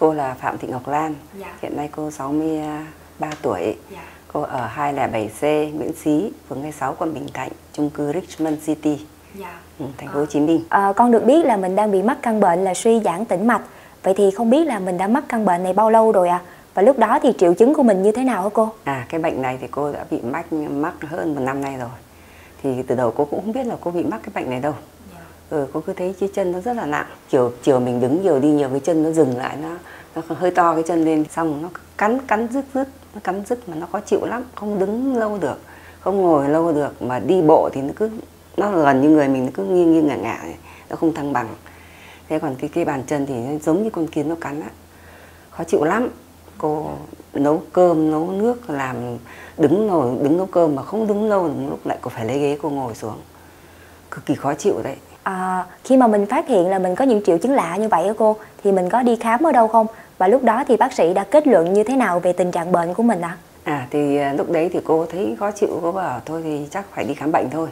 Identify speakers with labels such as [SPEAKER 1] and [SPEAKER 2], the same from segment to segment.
[SPEAKER 1] Cô là Phạm Thị Ngọc Lan.
[SPEAKER 2] Dạ.
[SPEAKER 1] Hiện nay cô 63 tuổi.
[SPEAKER 2] Dạ.
[SPEAKER 1] Cô ở 207C Nguyễn Xí, phường 26 quận Bình Thạnh, chung cư Richmond City,
[SPEAKER 2] Dạ.
[SPEAKER 1] ừ, thành phố Hồ Chí Minh.
[SPEAKER 3] À, con được biết là mình đang bị mắc căn bệnh là suy giãn tĩnh mạch. Vậy thì không biết là mình đã mắc căn bệnh này bao lâu rồi ạ? À? Và lúc đó thì triệu chứng của mình như thế nào hả cô?
[SPEAKER 1] À cái bệnh này thì cô đã bị mắc mắc hơn một năm nay rồi. Thì từ đầu cô cũng không biết là cô bị mắc cái bệnh này đâu. Ừ, cô cứ thấy cái chân nó rất là nặng. Chiều chiều mình đứng nhiều đi nhiều cái chân nó dừng lại nó nó hơi to cái chân lên xong nó cắn cắn rứt rứt nó cắn rứt mà nó khó chịu lắm không đứng lâu được không ngồi lâu được mà đi bộ thì nó cứ nó gần như người mình nó cứ nghiêng nghiêng ngả ngả này, nó không thăng bằng. Thế còn cái cái bàn chân thì nó giống như con kiến nó cắn á khó chịu lắm. Cô nấu cơm nấu nước làm đứng ngồi đứng nấu cơm mà không đứng lâu một lúc lại cô phải lấy ghế cô ngồi xuống cực kỳ khó chịu đấy
[SPEAKER 3] À, khi mà mình phát hiện là mình có những triệu chứng lạ như vậy á cô thì mình có đi khám ở đâu không? Và lúc đó thì bác sĩ đã kết luận như thế nào về tình trạng bệnh của mình ạ? À?
[SPEAKER 1] À thì à, lúc đấy thì cô thấy khó chịu cô bảo thôi thì chắc phải đi khám bệnh thôi.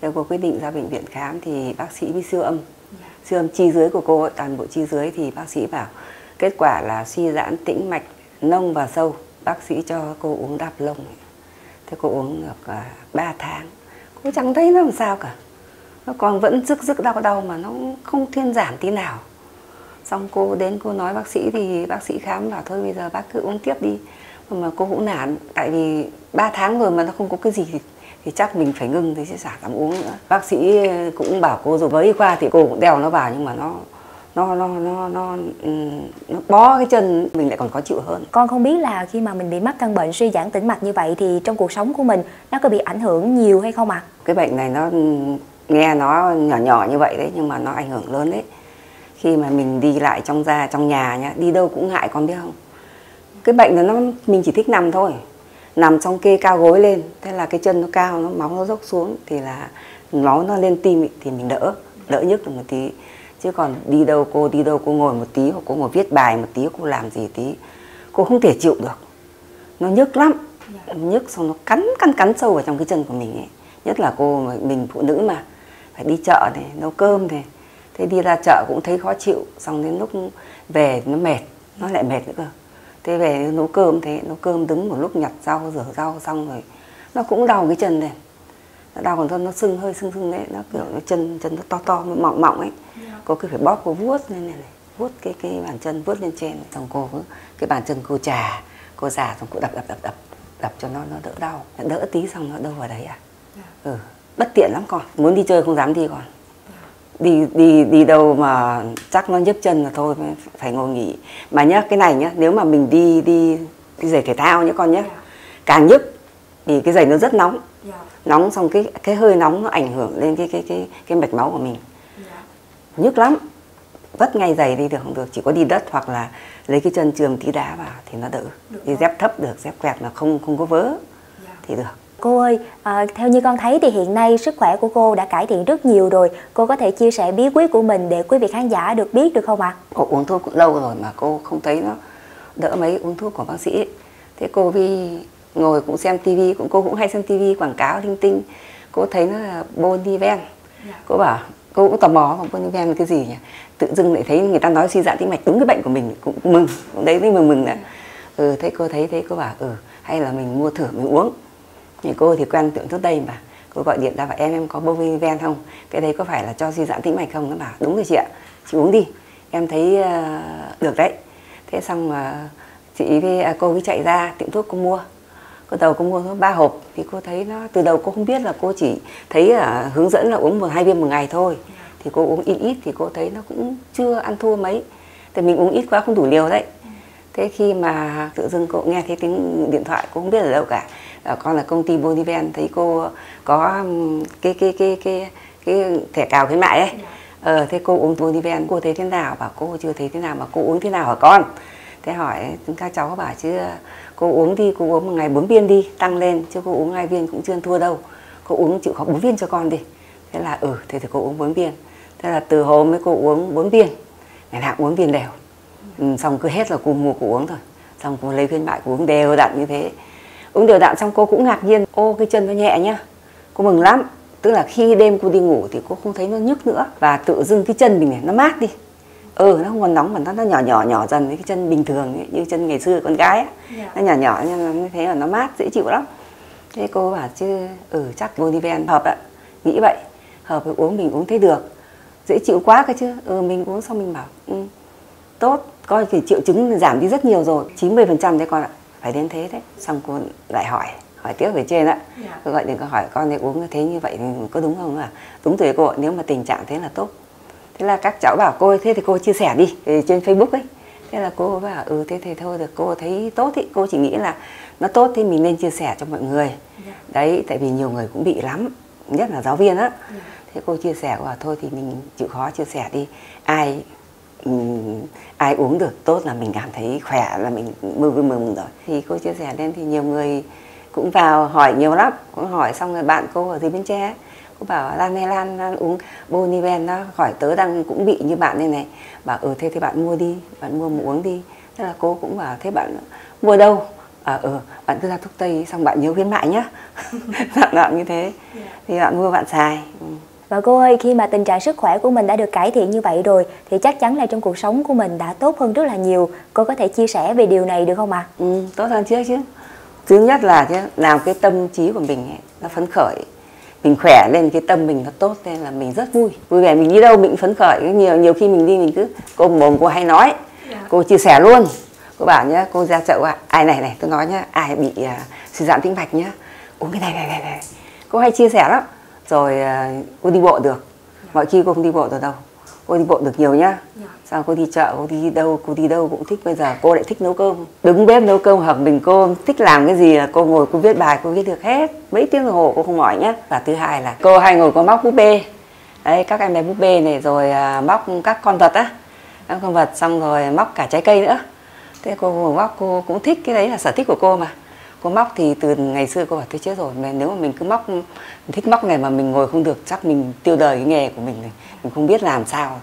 [SPEAKER 1] Thế cô quyết định ra bệnh viện khám thì bác sĩ đi siêu âm. Siêu âm chi dưới của cô toàn bộ chi dưới thì bác sĩ bảo kết quả là suy giãn tĩnh mạch nông và sâu. Bác sĩ cho cô uống đạp lông. Thế cô uống được uh, 3 tháng. Cô chẳng thấy nó làm sao cả. Nó còn vẫn rức rức đau đau mà nó không thuyên giảm tí nào. Xong cô đến cô nói bác sĩ thì bác sĩ khám bảo thôi bây giờ bác cứ uống tiếp đi mà cô cũng nản tại vì 3 tháng rồi mà nó không có cái gì thì, thì chắc mình phải ngưng thì sẽ chả dám uống nữa bác sĩ cũng bảo cô rồi với y khoa thì cô cũng đeo nó vào nhưng mà nó nó nó nó nó nó bó cái chân mình lại còn khó chịu hơn
[SPEAKER 3] Con không biết là khi mà mình bị mắc căn bệnh suy giãn tĩnh mạch như vậy thì trong cuộc sống của mình nó có bị ảnh hưởng nhiều hay không ạ? À?
[SPEAKER 1] cái bệnh này nó nghe nó nhỏ nhỏ như vậy đấy, nhưng mà nó ảnh hưởng lớn đấy. Khi mà mình đi lại trong ra trong nhà nhá, đi đâu cũng ngại, con biết không? Cái bệnh là nó, mình chỉ thích nằm thôi, nằm xong kê cao gối lên. Thế là cái chân nó cao, nó, máu nó dốc xuống, thì là máu nó lên tim thì mình đỡ đỡ nhức được một tí. Chứ còn đi đâu cô, đi đâu cô ngồi một tí, hoặc cô ngồi viết bài một tí cô làm gì tí, cô không thể chịu được. Nó nhức lắm, nhức xong nó cắn cắn cắn sâu vào trong cái chân của mình ấy. Nhất là cô mình phụ nữ mà phải đi chợ này nấu cơm này. Thế đi ra chợ cũng thấy khó chịu xong đến lúc về nó mệt nó lại mệt nữa cơ. Thế về nấu cơm thế nấu cơm đứng một lúc nhặt rau rửa rau xong rồi nó cũng đau cái chân này. Nó đau còn thân nó sưng hơi sưng sưng đấy nó kiểu nó chân chân nó to to mọng mọng ấy. Cô cứ phải bóp cô vuốt lên này, này vuốt cái cái bàn chân vuốt lên trên xong cô cứ cái bàn chân cô trà cô già xong cô đập đập đập đập đập cho nó nó đỡ đau. Đỡ tí xong nó đâu vào đấy à? Ừ bất tiện lắm con. Muốn đi chơi không dám đi con. Đi đi đi đâu mà chắc nó nhức chân là thôi phải ngồi nghỉ. Mà nhá cái này nhá nếu mà mình đi đi cái giày thể thao nhá con nhá càng nhức vì cái giày nó rất nóng. Nóng xong cái cái hơi nóng nó ảnh hưởng lên cái cái cái cái mạch máu của mình. Nhức lắm. Vất ngay giày đi được không được chỉ có đi đất hoặc là lấy cái chân trường tí đá vào thì nó đỡ. Đi dép thấp được dép quẹt mà không không có vớ thì được
[SPEAKER 3] Cô ơi, à, theo như con thấy thì hiện nay sức khỏe của cô đã cải thiện rất nhiều rồi. Cô có thể chia sẻ bí quyết của mình để quý vị khán giả được biết được không ạ? À?
[SPEAKER 1] Cô uống thuốc cũng lâu rồi mà cô không thấy nó đỡ mấy uống thuốc của bác sĩ. Thế cô Vi ngồi cũng xem tivi, cũng cô cũng hay xem tivi quảng cáo linh tinh. Cô thấy nó là Boniven. Cô bảo cô cũng tò mò vào Boniven là cái gì nhỉ? Tự dưng lại thấy người ta nói suy giãn tĩnh mạch đúng cái bệnh của mình cũng mừng, cũng đấy mới mừng mừng nữa. Ừ, thế cô thấy thế cô bảo ừ hay là mình mua thử mình uống nhưng cô thì quen tượng thuốc tây mà. Cô gọi điện ra và em em có boviven không? Cái đấy có phải là cho suy giãn tĩnh mạch không? Nó bảo đúng rồi chị ạ. Chị uống đi. Em thấy uh, được đấy. Thế xong mà chị với à, cô mới chạy ra tiệm thuốc cô mua. Cô đầu cô mua ba hộp. Thì cô thấy nó từ đầu cô không biết là cô chỉ thấy uh, hướng dẫn là uống một hai viên một ngày thôi. Thì cô uống ít ít thì cô thấy nó cũng chưa ăn thua mấy. Thì mình uống ít quá không đủ liều đấy thế khi mà tự dưng cô nghe thấy tiếng điện thoại cô không biết ở đâu cả. À, con là công ty Boniven thấy cô có cái cái cái cái cái thẻ cào khuyến mại ấy. Ờ thế cô uống Boniven cô thấy thế nào? Bảo cô chưa thấy thế nào mà cô uống thế nào hả con? Thế hỏi các cháu bảo chứ cô uống đi cô uống một ngày bốn viên đi tăng lên chứ cô uống hai viên cũng chưa thua đâu. Cô uống chịu khó bốn viên cho con đi. Thế là ừ thế thì cô uống bốn viên. Thế là từ hôm mới cô uống bốn viên. Ngày nào uống viên đều ừ, xong cứ hết là cô mua cô uống thôi. Xong cô lấy khuyến mại cô uống đều đặn như thế. Uống đều đặn xong cô cũng ngạc nhiên ô cái chân nó nhẹ nhá. Cô mừng lắm. Tức là khi đêm cô đi ngủ thì cô không thấy nó nhức nữa. Và tự dưng cái chân mình này nó mát đi. Ừ nó không còn nóng mà nó nó nhỏ nhỏ nhỏ dần cái chân bình thường ấy, như chân ngày xưa con gái á.
[SPEAKER 3] Dạ.
[SPEAKER 1] nó nhỏ nhỏ nhưng như thế là nó mát dễ chịu lắm. Thế cô bảo chứ ừ chắc Boniven hợp ạ. Nghĩ vậy. Hợp với uống mình uống thấy được. Dễ chịu quá cơ chứ. Ừ mình uống xong mình bảo ừ, tốt coi thì triệu chứng giảm đi rất nhiều rồi 90 phần trăm đấy con ạ. Phải đến thế đấy. Xong cô lại hỏi hỏi tiếp về trên ạ.
[SPEAKER 3] Dạ.
[SPEAKER 1] cô gọi điện cô hỏi con ấy uống thế như vậy thì có đúng không à đúng rồi cô ạ nếu mà tình trạng thế là tốt. Thế là các cháu bảo cô thế thì cô chia sẻ đi thì trên facebook ấy. Thế là cô bảo ừ thế thì thôi được cô thấy tốt ý. Cô chỉ nghĩ là nó tốt thì mình nên chia sẻ cho mọi người.
[SPEAKER 3] Dạ.
[SPEAKER 1] đấy tại vì nhiều người cũng bị lắm nhất là giáo viên á. Thế cô chia sẻ cô bảo thôi thì mình chịu khó chia sẻ đi. Ai ai uống được tốt là mình cảm thấy khỏe là mình mừng mừng mừng rồi. Thì cô chia sẻ lên thì nhiều người cũng vào hỏi nhiều lắm. Cũng hỏi xong rồi bạn cô ở dưới bến tre cô bảo Lan này Lan, Lan uống Boniven nó khỏi tớ đang cũng bị như bạn đây này. Bảo ừ thế thì bạn mua đi bạn mua một uống đi. Thế là cô cũng bảo thế bạn mua đâu? À ừ bạn cứ ra thuốc tây xong bạn nhớ khuyến mại nhá. Bạn bạn như thế. Thì bạn mua bạn xài. Ừ.
[SPEAKER 3] Và cô ơi, khi mà tình trạng sức khỏe của mình đã được cải thiện như vậy rồi thì chắc chắn là trong cuộc sống của mình đã tốt hơn rất là nhiều. Cô có thể chia sẻ về điều này được không ạ?
[SPEAKER 1] Ừ, tốt hơn trước chứ. Thứ nhất là chứ làm cái tâm trí của mình ấy, nó phấn khởi. Mình khỏe lên cái tâm mình nó tốt nên là mình rất vui. Vui vẻ mình đi đâu mình phấn khởi. Nhiều nhiều khi mình đi mình cứ cô mồm cô hay nói. Cô chia sẻ luôn. Cô bảo nhá cô ra chợ à, ai này này tôi nói nhá ai bị à, suy giãn tĩnh mạch nhá. Uống cái này này này này. Cô hay chia sẻ lắm rồi à, cô đi bộ được. Mọi khi cô không đi bộ được đâu. Cô đi bộ được nhiều nhá. Sao cô đi chợ cô đi đâu cô đi đâu cũng thích. Bây giờ cô lại thích nấu cơm. Đứng bếp nấu cơm hợp mình cô thích làm cái gì là cô ngồi cô viết bài cô viết được hết. Mấy tiếng đồng hồ cô không mỏi nhá. Và thứ hai là cô hay ngồi có móc búp bê. Đấy các em bé búp bê này rồi à, móc các con vật á. Các con vật xong rồi móc cả trái cây nữa. Thế cô ngồi móc cô cũng thích cái đấy là sở thích của cô mà cô móc thì từ ngày xưa cô bảo tôi chết rồi mà nếu mà mình cứ móc mình thích móc này mà mình ngồi không được, chắc mình tiêu đời cái nghề của mình này, mình không biết làm sao.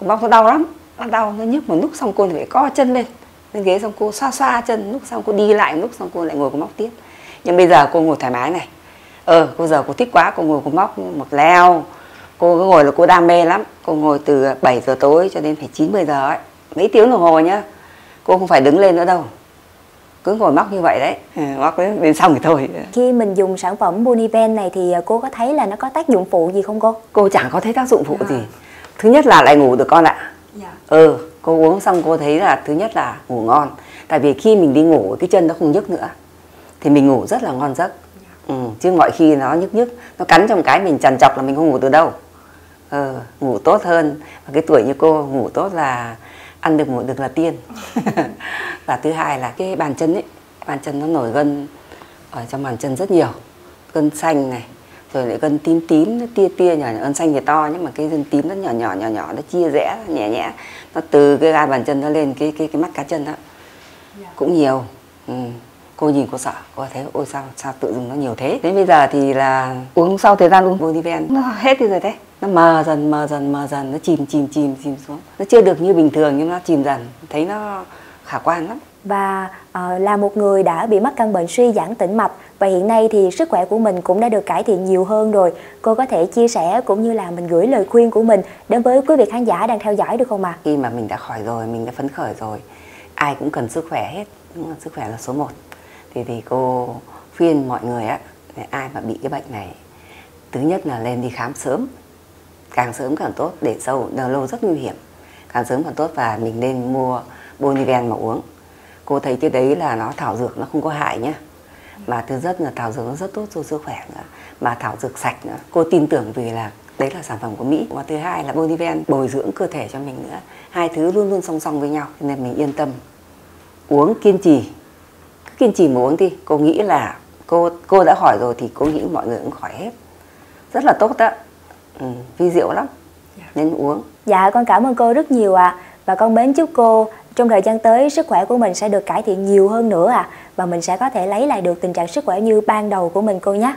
[SPEAKER 1] Cô móc nó đau lắm, nó đau, nó nhức một lúc xong cô phải co chân lên. Lên ghế xong cô xoa xoa chân, lúc xong cô đi lại, lúc xong cô lại ngồi cô móc tiếp. Nhưng bây giờ cô ngồi thoải mái này. Ờ cô giờ cô thích quá, cô ngồi cô móc một leo. Cô cứ ngồi là cô đam mê lắm. Cô ngồi từ 7 giờ tối cho đến phải 9 10 giờ ấy. Mấy tiếng đồng hồ nhá. Cô không phải đứng lên nữa đâu cứ ngồi móc như vậy đấy. Ừ, móc đến, xong thì thôi.
[SPEAKER 3] Khi mình dùng sản phẩm Boniven này thì cô có thấy là nó có tác dụng phụ gì không cô?
[SPEAKER 1] cô chẳng có thấy tác dụng phụ gì. Thứ nhất là lại ngủ được con ạ. Ừ cô uống xong cô thấy là thứ nhất là ngủ ngon. Tại vì khi mình đi ngủ cái chân nó không nhức nữa thì mình ngủ rất là ngon giấc. Ừ, chứ mọi khi nó nhức nhức nó cắn trong cái mình trằn trọc là mình không ngủ từ đâu. Ừ, ngủ tốt hơn. Và cái tuổi như cô ngủ tốt là ăn được ngủ được là tiên. Và thứ hai là cái bàn chân ấy bàn chân nó nổi gân ở trong bàn chân rất nhiều. Gân xanh này rồi lại gân tím tím nó tia tia nhỏ nhỏ gân xanh thì to nhưng mà cái gân tím nó nhỏ nhỏ nhỏ nhỏ nó chia rẽ nhẹ nhẹ. Nó từ cái gai bàn chân nó lên cái cái cái mắt cá chân đó. Cũng nhiều. Ừ. cô nhìn cô sợ cô thấy ôi sao sao tự dưng nó nhiều thế? Đến bây giờ thì là uống sau thời gian uống. Boniven nó hết đi rồi đấy nó mờ dần mờ dần mờ dần nó chìm chìm chìm chìm xuống nó chưa được như bình thường nhưng nó chìm dần thấy nó khả quan lắm
[SPEAKER 3] Và ờ, là một người đã bị mắc căn bệnh suy giãn tĩnh mạch và hiện nay thì sức khỏe của mình cũng đã được cải thiện nhiều hơn rồi. Cô có thể chia sẻ cũng như là mình gửi lời khuyên của mình đến với quý vị khán giả đang theo dõi được không ạ?
[SPEAKER 1] khi mà mình đã khỏi rồi mình đã phấn khởi rồi ai cũng cần sức khỏe hết đúng không? sức khỏe là số 1 thì thì cô khuyên mọi người á ai mà bị cái bệnh này thứ nhất là lên đi khám sớm càng sớm càng tốt, để sâu đờ lâu rất nguy hiểm. Càng sớm càng tốt và mình nên mua Boniven mà uống. Cô thấy cái đấy là nó thảo dược, nó không có hại nhá. Mà thứ rất là thảo dược nó rất tốt cho sức khỏe nữa, mà thảo dược sạch nữa. Cô tin tưởng vì là đấy là sản phẩm của Mỹ. Và thứ hai là Boniven bồi dưỡng cơ thể cho mình nữa. Hai thứ luôn luôn song song với nhau nên mình yên tâm. Uống kiên trì. Cứ kiên trì mà uống đi. Cô nghĩ là cô cô đã hỏi rồi thì cô nghĩ mọi người cũng khỏi hết. Rất là tốt đó ừ, vi diệu lắm. Nên uống.
[SPEAKER 3] Dạ con cảm ơn cô rất nhiều ạ. Và con mến chúc cô trong thời gian tới sức khỏe của mình sẽ được cải thiện nhiều hơn nữa ạ. Và mình sẽ có thể lấy lại được tình trạng sức khỏe như ban đầu của mình cô nhé